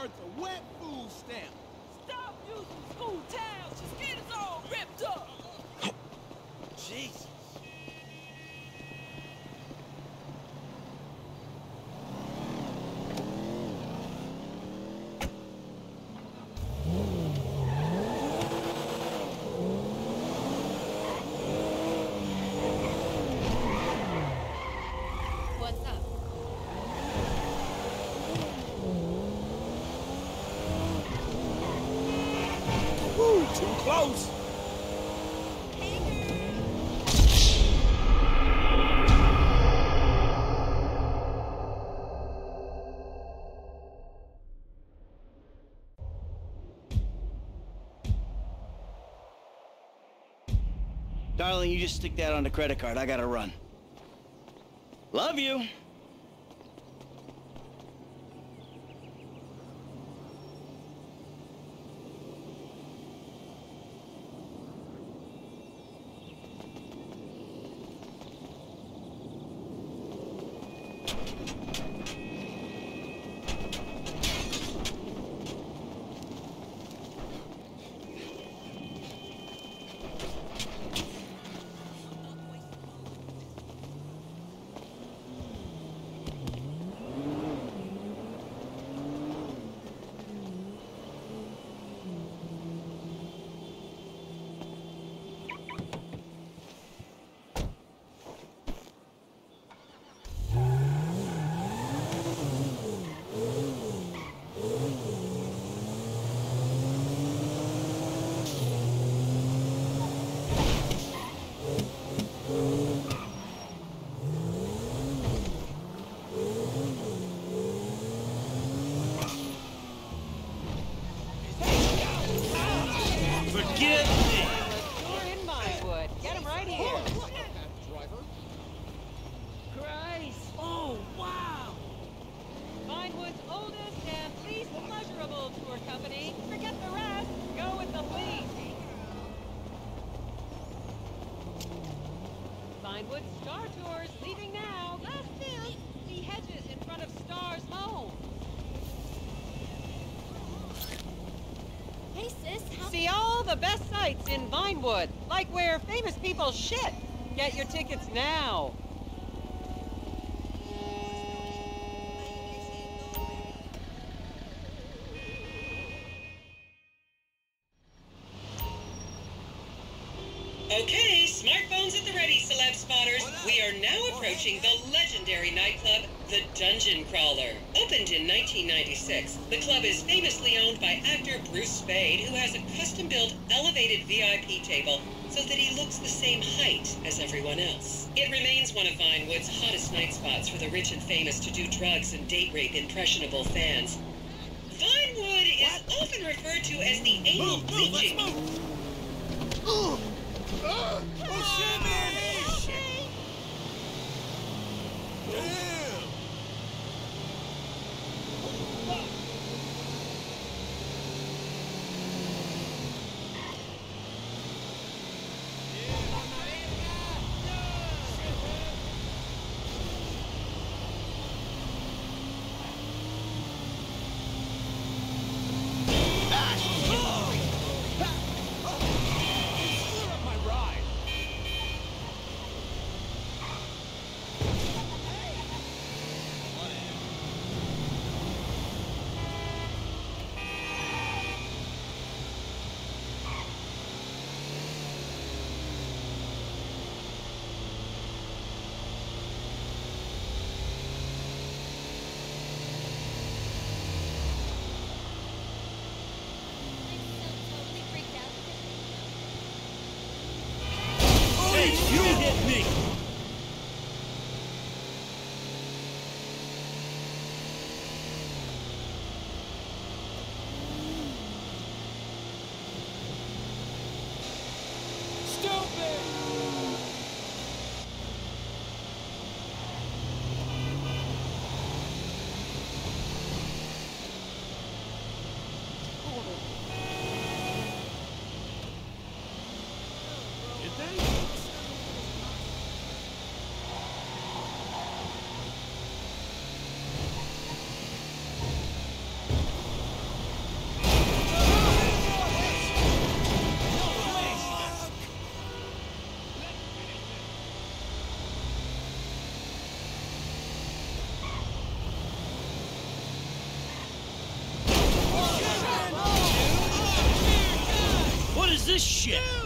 worth of wet food stamps. Stop using school towels. Your skin is all ripped up. Jesus. What's up? Woo, too close. Darling, you just stick that on the credit card. I gotta run. Love you. Forgive me. You're in Vinewood. Get him right here. Christ. Oh, wow. Vinewood's oldest and least pleasurable tour company. Forget the rest. Go with the least. Vinewood Star Tours leaving now. Last miss. See hedges in front of Star's home. Hey, sis, how... See all the best sights in Vinewood, like where famous people shit. Get your tickets now. Okay, smartphones at the ready, celeb spotters. We are now approaching the legendary nightclub, the Dungeon Crawler. Opened in 1996, the club is famously owned by actor Bruce Spade, who has a custom-built elevated VIP table so that he looks the same height as everyone else. It remains one of Vinewood's hottest night spots for the rich and famous to do drugs and date rape impressionable fans. Vinewood is often referred to as the anal Move, move, shit.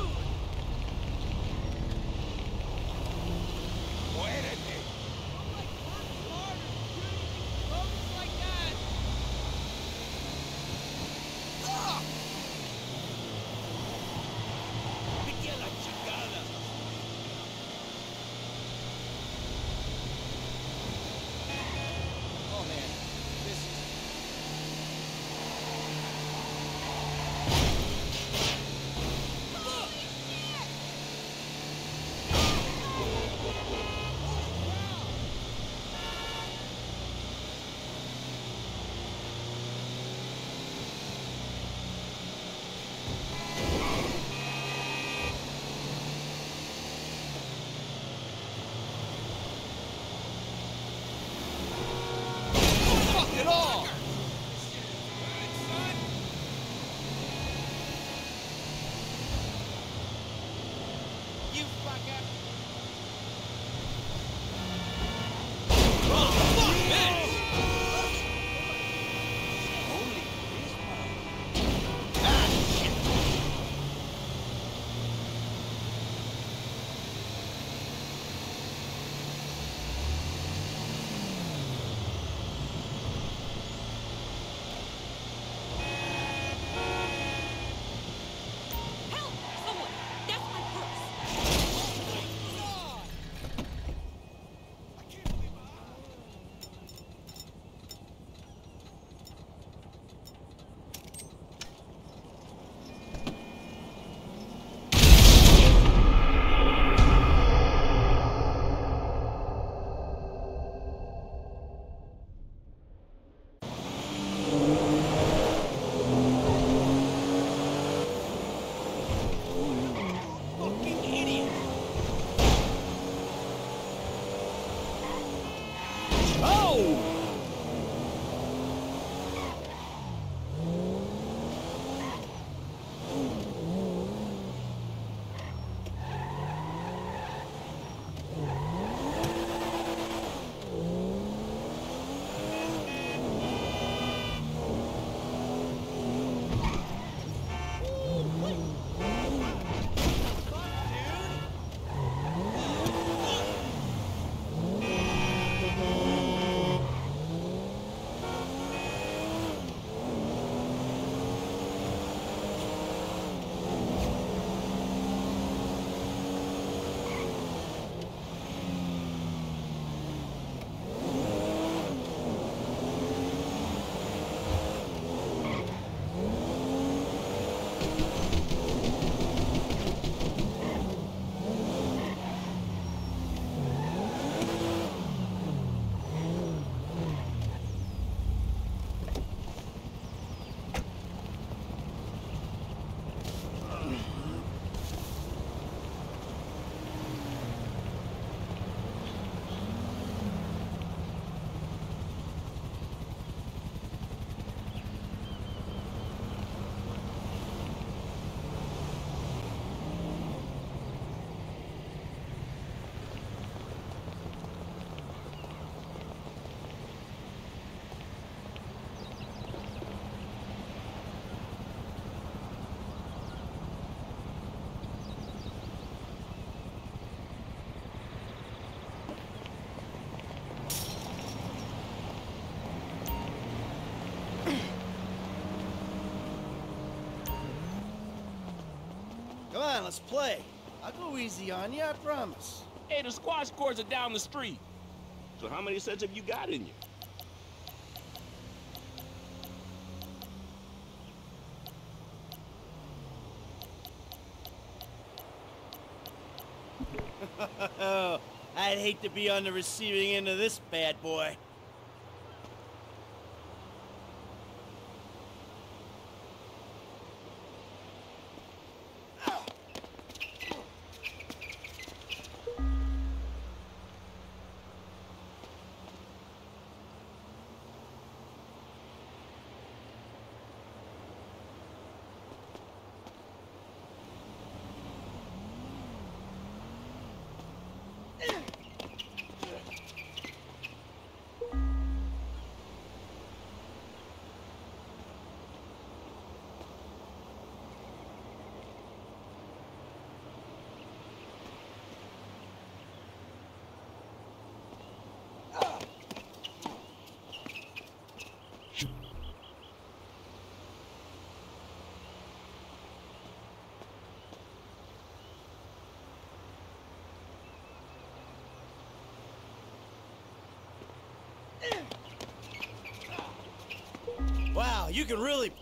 Let's play. I'll go easy on you, I promise. Hey, the squash courts are down the street. So how many sets have you got in you? I'd hate to be on the receiving end of this bad boy. Wow, you can really...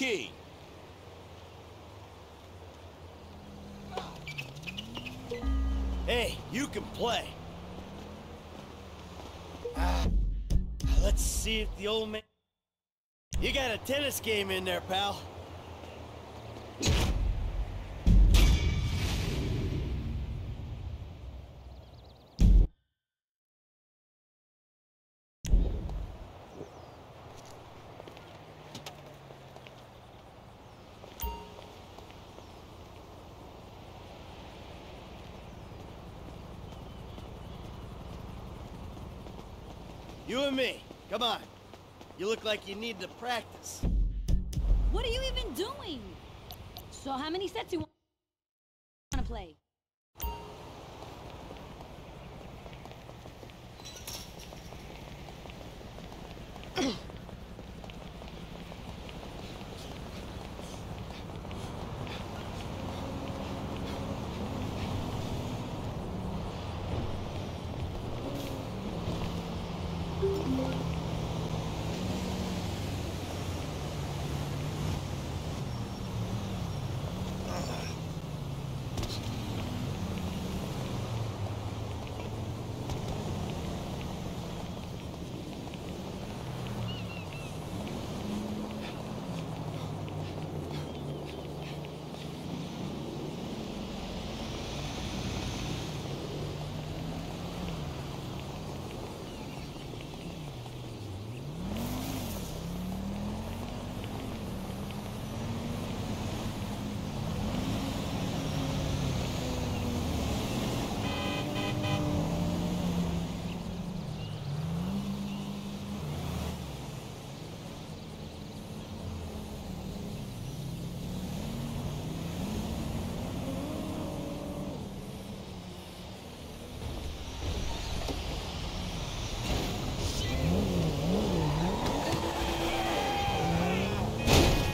I'm. Hey, you can play. Ah, let's see if the old man... You got a tennis game in there, pal. You and me. Come on. You look like you need to practice. What are you even doing? So how many sets you want to play?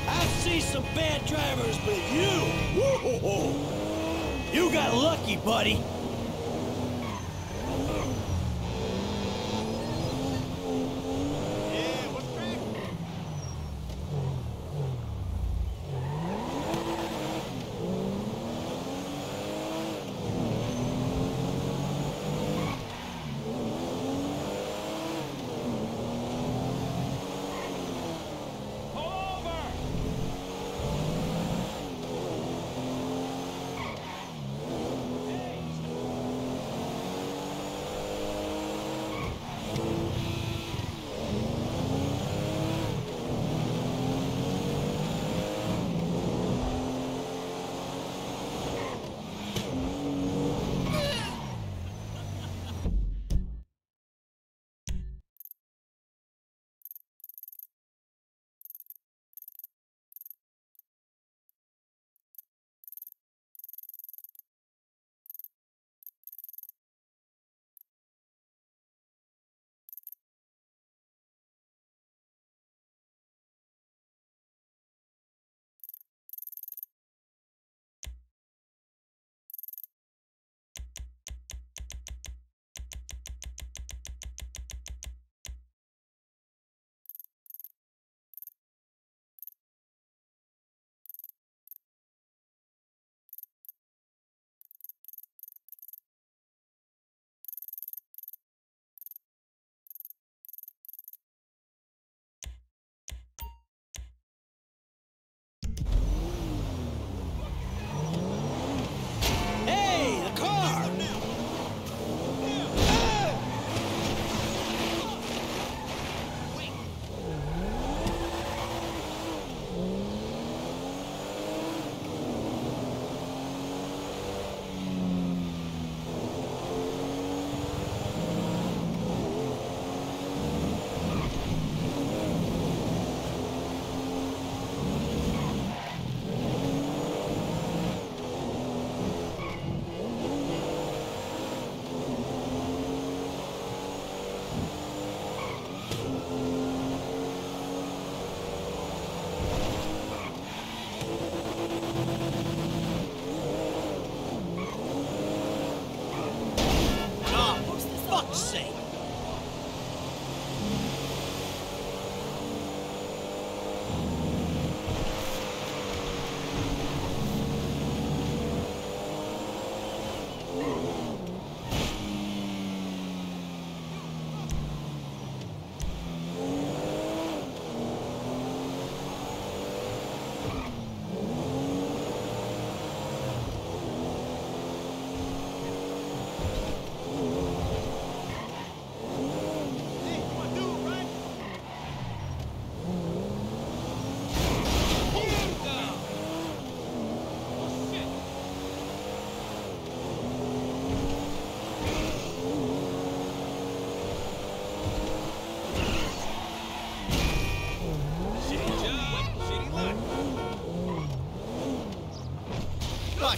I see some bad drivers, but you, woo you got lucky, buddy.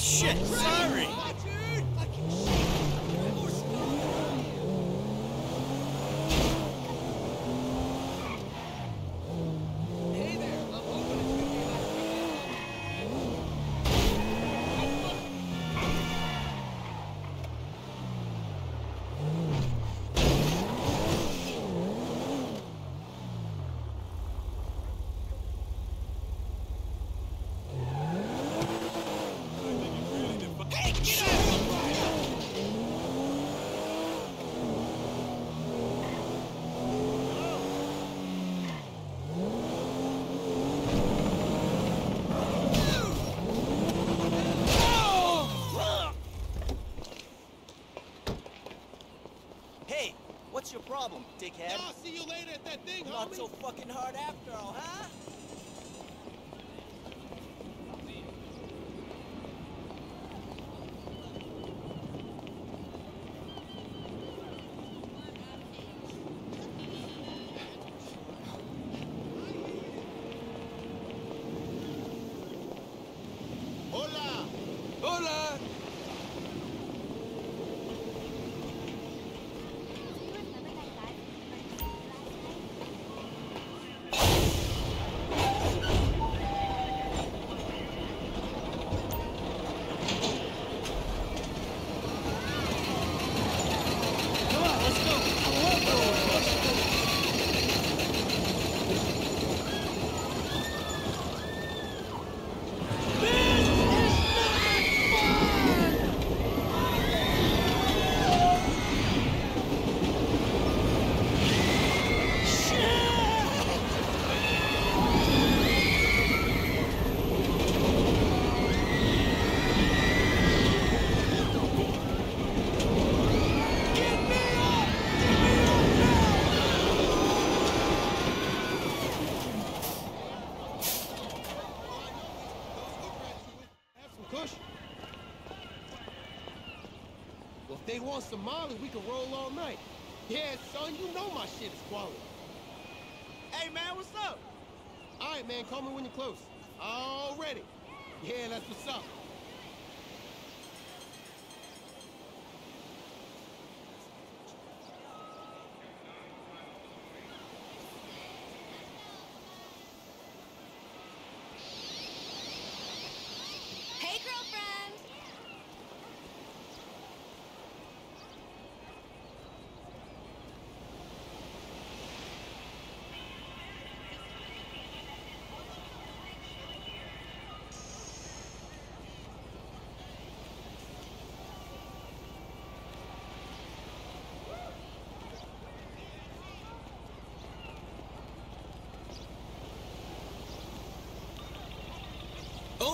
Shit, sorry. Hey, what's your problem, dickhead? I'll see you later at that thing, Not homie. so fucking hard after all, huh? Hola. Hola! Come on, let's go. I love roller coasters. This is not fun! Shit! Get me up! Get me up now! Have some cushion. Well, if they want some Molly, we can roll all night. Yeah, son, you know my shit is quality. Hey man, what's up? All right, man, call me when you're close. All ready. Yeah, that's what's up. Hey, girlfriend!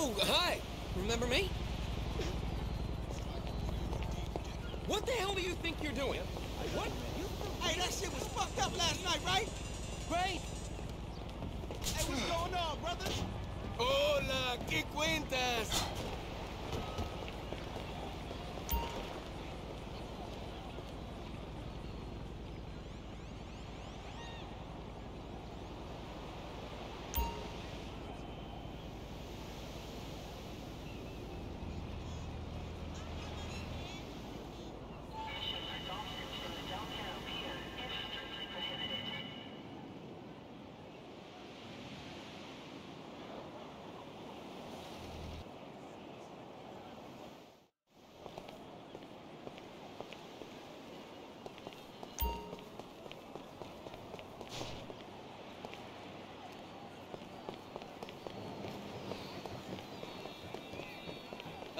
Oh, hi. Remember me? What the hell do you think you're doing? What? Hey, that shit was fucked up last night, right? Great. Hey, what's going on, brother? Hola, ¿qué cuentas?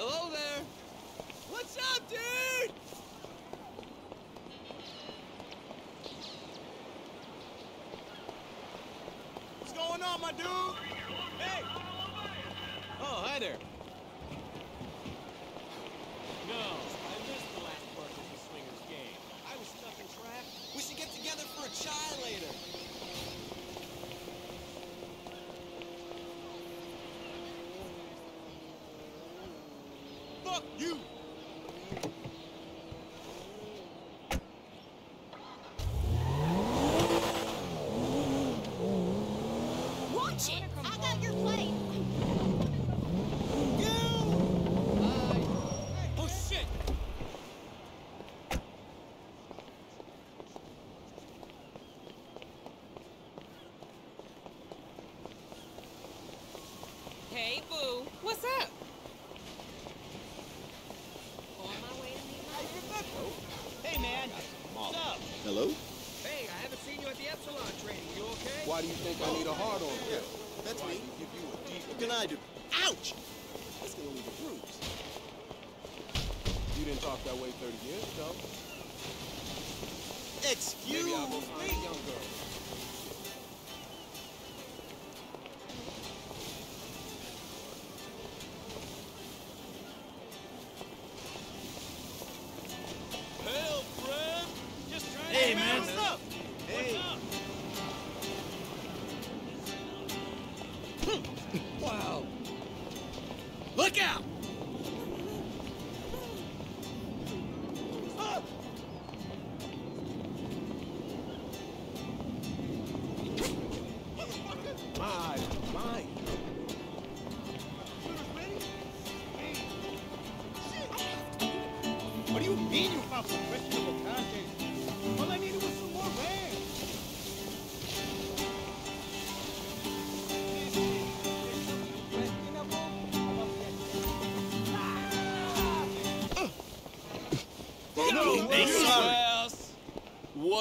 Hello there. What's up, dude? What's going on, my dude? Hey! Oh, hi there.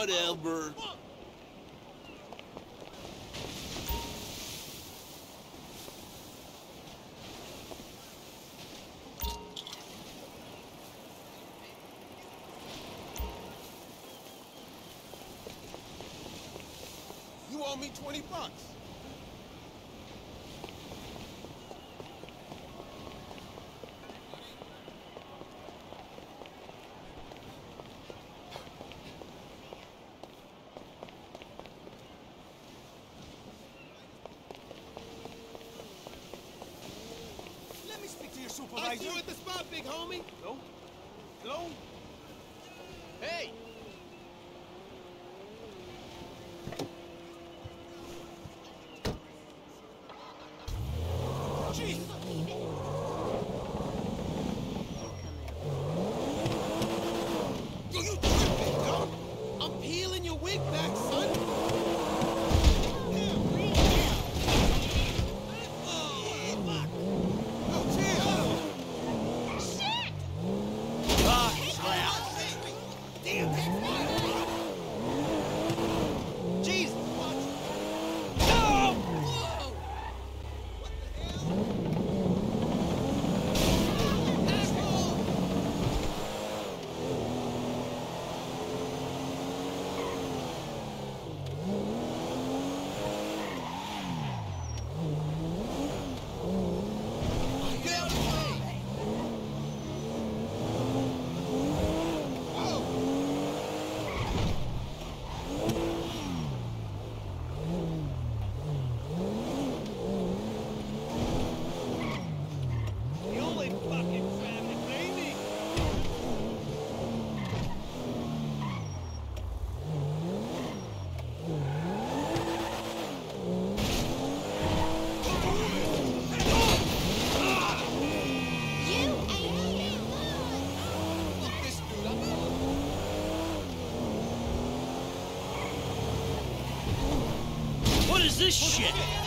Whatever. You owe me 20 bucks. big homie? No. Hello? Hey! Jeez! Do you... this shit?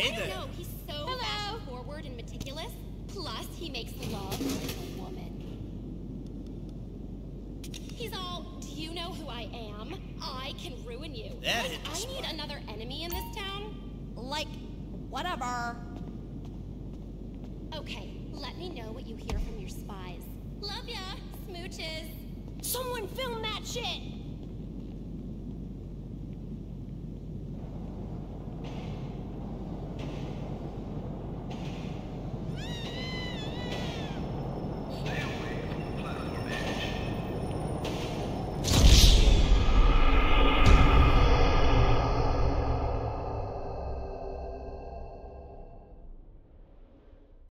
Hey I there. don't know, he's so fashion forward and meticulous. Plus, he makes love like a woman. He's all, do you know who I am? I can ruin you. That like, hit the I spot. need another enemy in this town. Like, whatever. Okay, let me know what you hear from your spies. Love ya. Smooches. Someone film that shit!